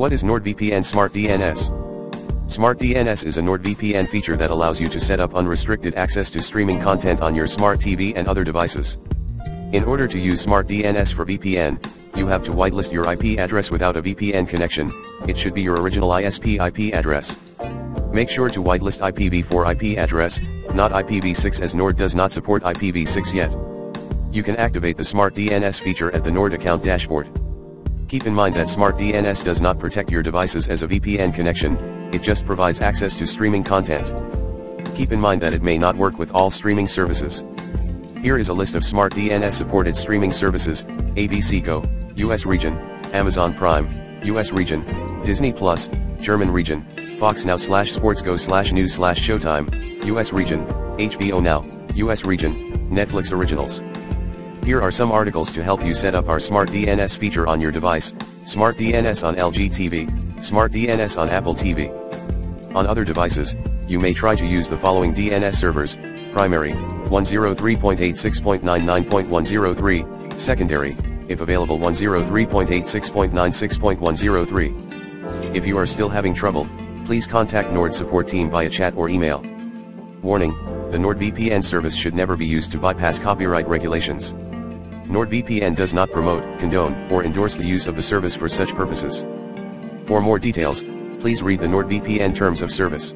What is NordVPN Smart DNS? Smart DNS is a NordVPN feature that allows you to set up unrestricted access to streaming content on your smart TV and other devices. In order to use Smart DNS for VPN, you have to whitelist your IP address without a VPN connection, it should be your original ISP IP address. Make sure to whitelist IPv4 IP address, not IPv6 as Nord does not support IPv6 yet. You can activate the Smart DNS feature at the Nord account dashboard. Keep in mind that Smart DNS does not protect your devices as a VPN connection, it just provides access to streaming content. Keep in mind that it may not work with all streaming services. Here is a list of Smart DNS supported streaming services, ABC Go, US region, Amazon Prime, US region, Disney Plus, German region, Fox Now slash Sports Go slash News slash Showtime, US region, HBO Now, US region, Netflix Originals. Here are some articles to help you set up our Smart DNS feature on your device, Smart DNS on LG TV, Smart DNS on Apple TV. On other devices, you may try to use the following DNS servers, primary, 103.86.99.103, secondary, if available 103.86.96.103. If you are still having trouble, please contact Nord support team via chat or email. Warning, the NordVPN service should never be used to bypass copyright regulations. NordVPN does not promote, condone, or endorse the use of the service for such purposes. For more details, please read the NordVPN Terms of Service.